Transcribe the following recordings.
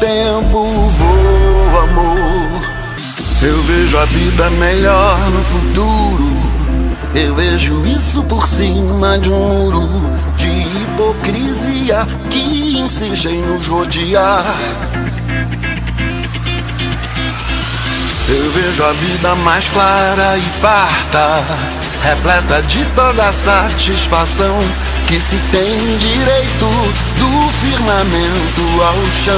tempo voa, amor. Eu vejo a vida melhor no futuro. Eu vejo isso por cima de um muro de hipocrisia que insiste em nos rodear. Eu vejo a vida mais clara e parta, repleta de toda a satisfação que se tem direito do firmamento ao chão.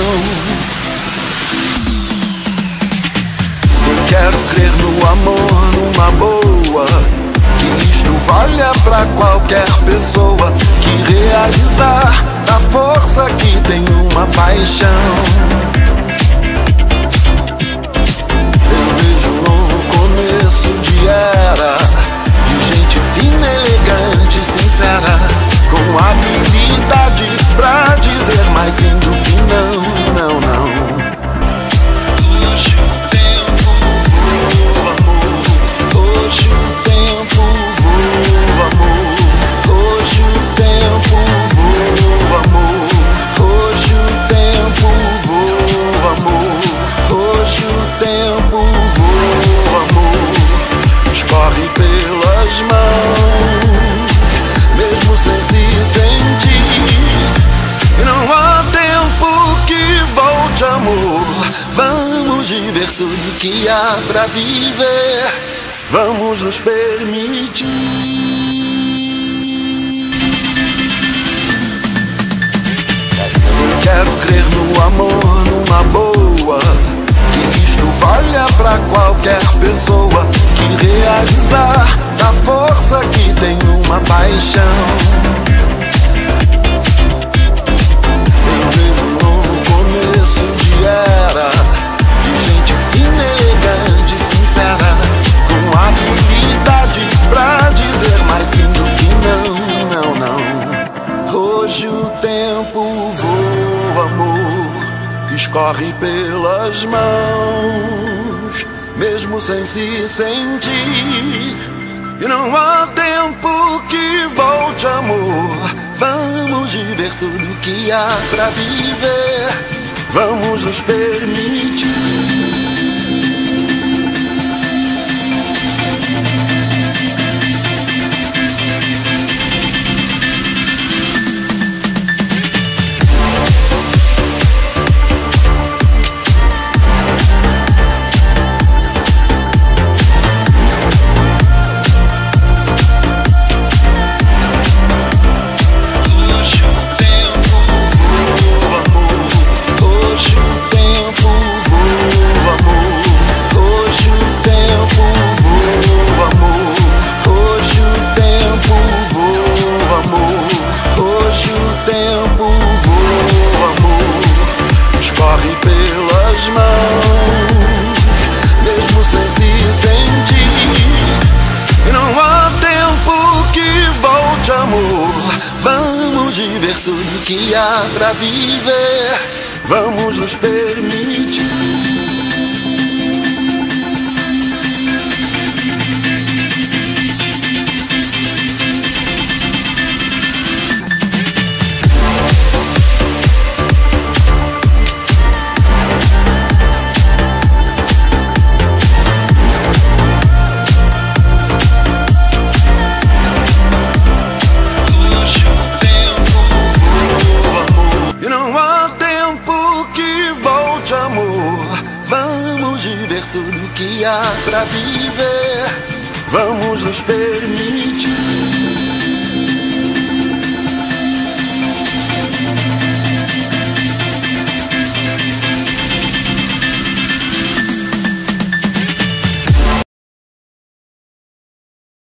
Eu quero crer no amor, numa boa. Que isto valha pra qualquer pessoa que realizar da força que tem uma paixão. Que há pra viver. Vamos nos permitir. Quero crer no amor, numa boa. Escorre pelas mãos mesmo sem se sentir. E não há tempo que volte, amor. Vamos viver tudo que há pra viver. Vamos nos permitir. Pra viver, vamos nos permitir. Pra viver, vamos nos permitir.